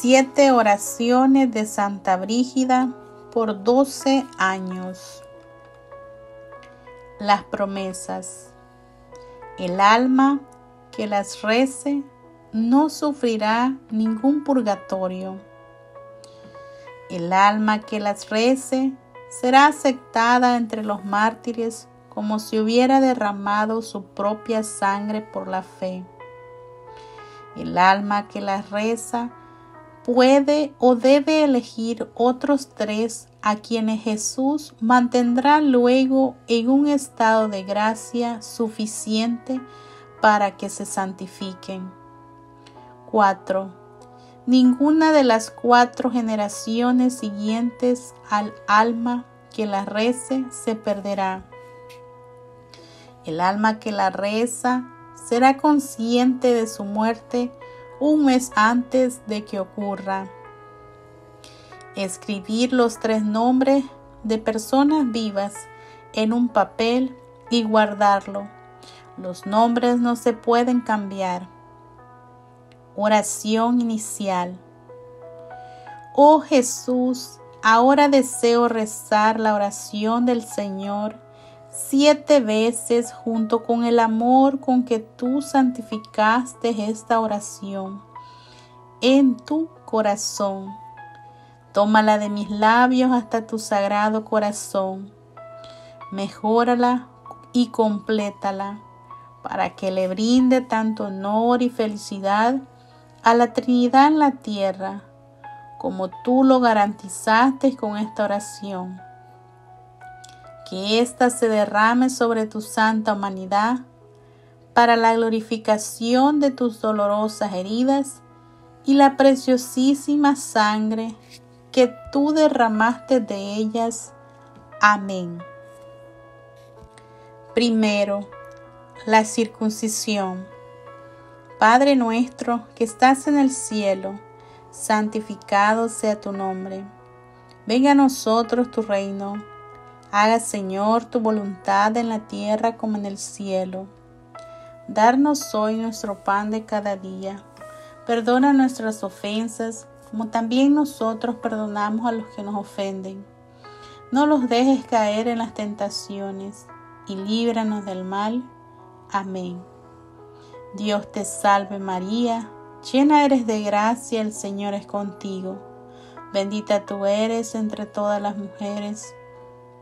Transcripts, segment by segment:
Siete oraciones de Santa Brígida por 12 años. Las promesas. El alma que las rece no sufrirá ningún purgatorio. El alma que las rece será aceptada entre los mártires como si hubiera derramado su propia sangre por la fe. El alma que las reza puede o debe elegir otros tres a quienes Jesús mantendrá luego en un estado de gracia suficiente para que se santifiquen. 4. Ninguna de las cuatro generaciones siguientes al alma que la rece se perderá. El alma que la reza será consciente de su muerte un mes antes de que ocurra. Escribir los tres nombres de personas vivas en un papel y guardarlo. Los nombres no se pueden cambiar. Oración inicial. Oh Jesús, ahora deseo rezar la oración del Señor siete veces junto con el amor con que tú santificaste esta oración en tu corazón. Tómala de mis labios hasta tu sagrado corazón. Mejórala y complétala para que le brinde tanto honor y felicidad a la Trinidad en la tierra, como tú lo garantizaste con esta oración. Que ésta se derrame sobre tu santa humanidad para la glorificación de tus dolorosas heridas y la preciosísima sangre que tú derramaste de ellas. Amén. Primero, la circuncisión. Padre nuestro que estás en el cielo, santificado sea tu nombre. Venga a nosotros tu reino. Haga, Señor, tu voluntad en la tierra como en el cielo. Darnos hoy nuestro pan de cada día. Perdona nuestras ofensas, como también nosotros perdonamos a los que nos ofenden. No los dejes caer en las tentaciones, y líbranos del mal. Amén. Dios te salve María, llena eres de gracia, el Señor es contigo. Bendita tú eres entre todas las mujeres,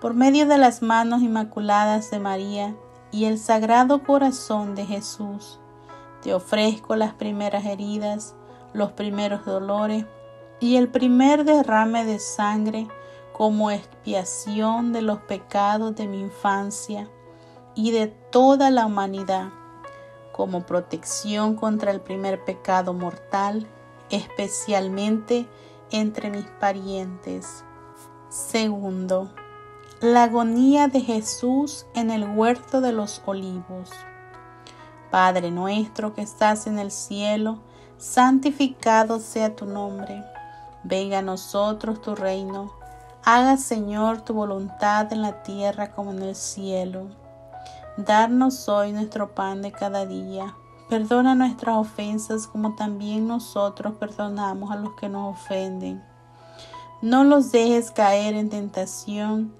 por medio de las manos inmaculadas de María y el sagrado corazón de Jesús, te ofrezco las primeras heridas, los primeros dolores y el primer derrame de sangre como expiación de los pecados de mi infancia y de toda la humanidad como protección contra el primer pecado mortal, especialmente entre mis parientes. Segundo, la agonía de Jesús en el huerto de los olivos. Padre nuestro que estás en el cielo, santificado sea tu nombre. Venga a nosotros tu reino. Haga, Señor, tu voluntad en la tierra como en el cielo. Darnos hoy nuestro pan de cada día. Perdona nuestras ofensas como también nosotros perdonamos a los que nos ofenden. No los dejes caer en tentación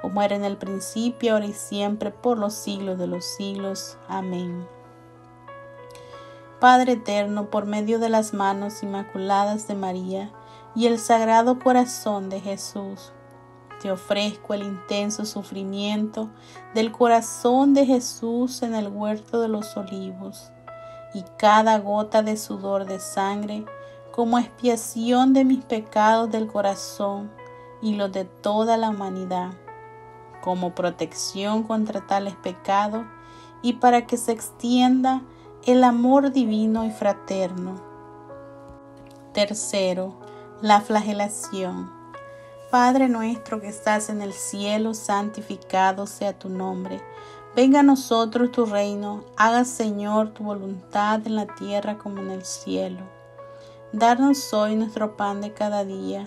como era en el principio, ahora y siempre, por los siglos de los siglos. Amén. Padre eterno, por medio de las manos inmaculadas de María, y el Sagrado Corazón de Jesús. Te ofrezco el intenso sufrimiento del corazón de Jesús en el huerto de los olivos y cada gota de sudor de sangre como expiación de mis pecados del corazón y los de toda la humanidad, como protección contra tales pecados y para que se extienda el amor divino y fraterno. Tercero, la flagelación. Padre nuestro que estás en el cielo, santificado sea tu nombre. Venga a nosotros tu reino, haga Señor tu voluntad en la tierra como en el cielo. Darnos hoy nuestro pan de cada día.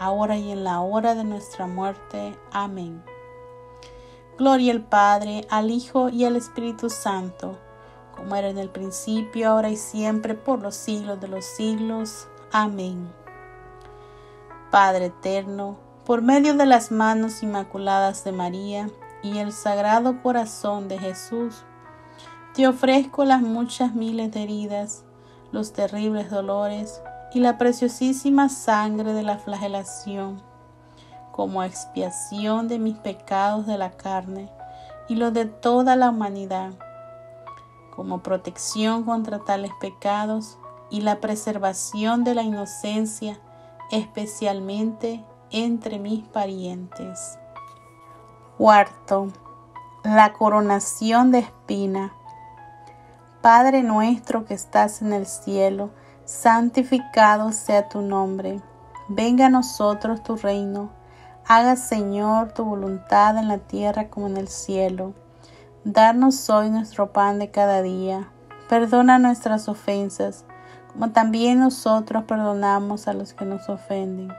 ahora y en la hora de nuestra muerte. Amén. Gloria al Padre, al Hijo y al Espíritu Santo, como era en el principio, ahora y siempre, por los siglos de los siglos. Amén. Padre eterno, por medio de las manos inmaculadas de María, y el Sagrado Corazón de Jesús, te ofrezco las muchas miles de heridas, los terribles dolores y la preciosísima sangre de la flagelación, como expiación de mis pecados de la carne y los de toda la humanidad, como protección contra tales pecados y la preservación de la inocencia, especialmente entre mis parientes. Cuarto, la coronación de espina. Padre nuestro que estás en el cielo, santificado sea tu nombre. Venga a nosotros tu reino. Haga, Señor, tu voluntad en la tierra como en el cielo. Darnos hoy nuestro pan de cada día. Perdona nuestras ofensas, como también nosotros perdonamos a los que nos ofenden.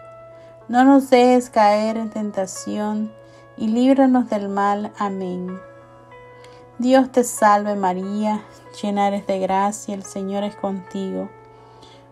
No nos dejes caer en tentación y líbranos del mal. Amén. Dios te salve María, llena eres de gracia, el Señor es contigo.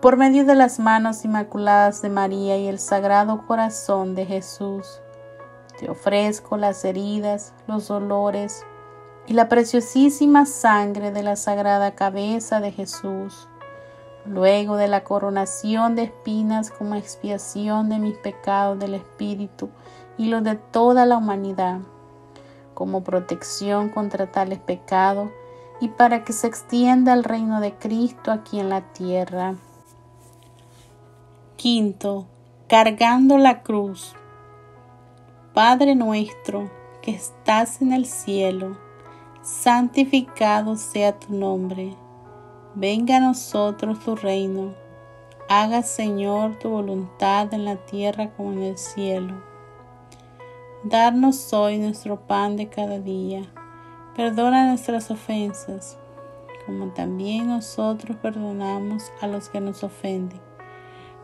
por medio de las manos inmaculadas de María y el Sagrado Corazón de Jesús, te ofrezco las heridas, los dolores y la preciosísima sangre de la sagrada cabeza de Jesús, luego de la coronación de espinas como expiación de mis pecados del Espíritu y los de toda la humanidad, como protección contra tales pecados y para que se extienda el reino de Cristo aquí en la tierra. Quinto, cargando la cruz. Padre nuestro que estás en el cielo, santificado sea tu nombre. Venga a nosotros tu reino. Haga, Señor, tu voluntad en la tierra como en el cielo. Darnos hoy nuestro pan de cada día. Perdona nuestras ofensas, como también nosotros perdonamos a los que nos ofenden.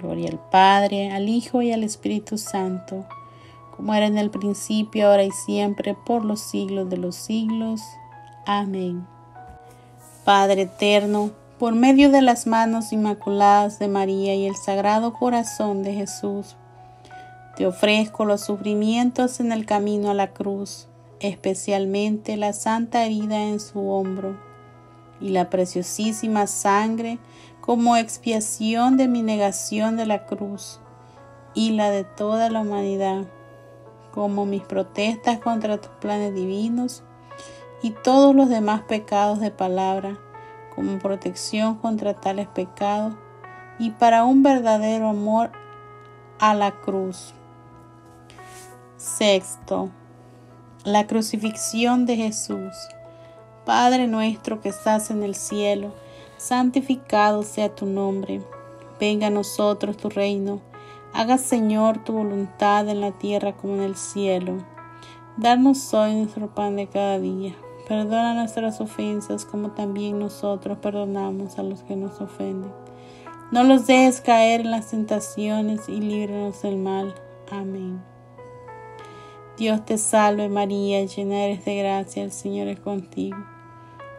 Gloria al Padre, al Hijo y al Espíritu Santo, como era en el principio, ahora y siempre, por los siglos de los siglos. Amén. Padre eterno, por medio de las manos inmaculadas de María y el Sagrado Corazón de Jesús, Te ofrezco los sufrimientos en el camino a la cruz, especialmente la santa herida en su hombro y la preciosísima sangre como expiación de mi negación de la cruz y la de toda la humanidad, como mis protestas contra tus planes divinos y todos los demás pecados de palabra, como protección contra tales pecados y para un verdadero amor a la cruz. Sexto, la crucifixión de Jesús. Padre nuestro que estás en el cielo, santificado sea tu nombre. Venga a nosotros tu reino. Haga Señor tu voluntad en la tierra como en el cielo. Danos hoy nuestro pan de cada día. Perdona nuestras ofensas como también nosotros perdonamos a los que nos ofenden. No los dejes caer en las tentaciones y líbranos del mal. Amén. Dios te salve María, llena eres de gracia, el Señor es contigo.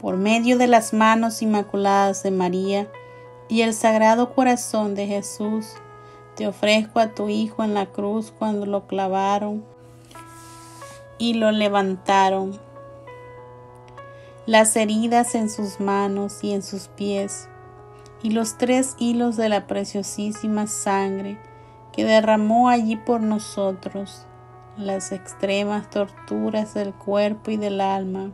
por medio de las manos inmaculadas de María y el Sagrado Corazón de Jesús, te ofrezco a tu Hijo en la cruz cuando lo clavaron y lo levantaron, las heridas en sus manos y en sus pies, y los tres hilos de la preciosísima sangre que derramó allí por nosotros, las extremas torturas del cuerpo y del alma,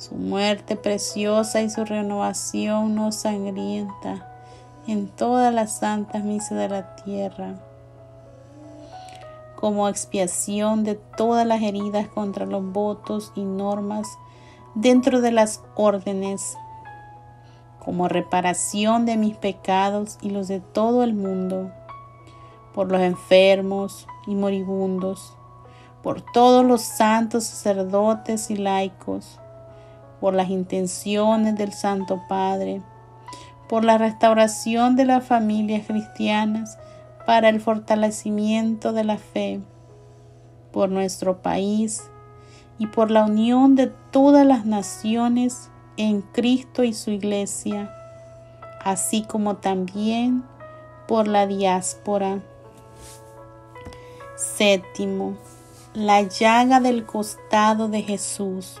su muerte preciosa y su renovación no sangrienta en todas las santas misas de la tierra, como expiación de todas las heridas contra los votos y normas dentro de las órdenes como reparación de mis pecados y los de todo el mundo, por los enfermos y moribundos, por todos los santos sacerdotes y laicos, por las intenciones del Santo Padre, por la restauración de las familias cristianas para el fortalecimiento de la fe, por nuestro país y por la unión de todas las naciones en Cristo y su iglesia, así como también por la diáspora. Séptimo, la llaga del costado de Jesús.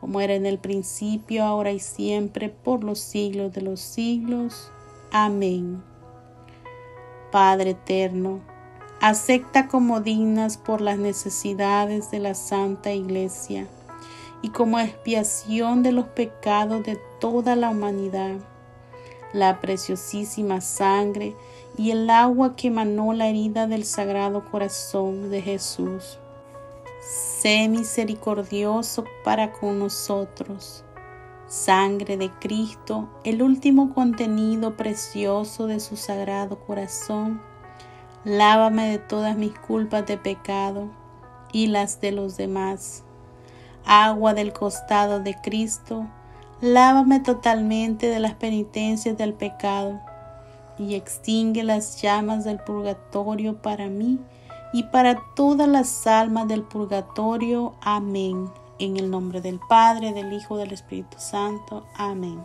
como era en el principio, ahora y siempre, por los siglos de los siglos. Amén. Padre eterno, acepta como dignas por las necesidades de la Santa Iglesia y como expiación de los pecados de toda la humanidad. La preciosísima sangre y el agua que emanó la herida del Sagrado Corazón de Jesús. Sé misericordioso para con nosotros. Sangre de Cristo, el último contenido precioso de su Sagrado Corazón, lávame de todas mis culpas de pecado y las de los demás agua del costado de Cristo, lávame totalmente de las penitencias del pecado y extingue las llamas del purgatorio para mí y para todas las almas del purgatorio. Amén. En el nombre del Padre, del Hijo, del Espíritu Santo. Amén.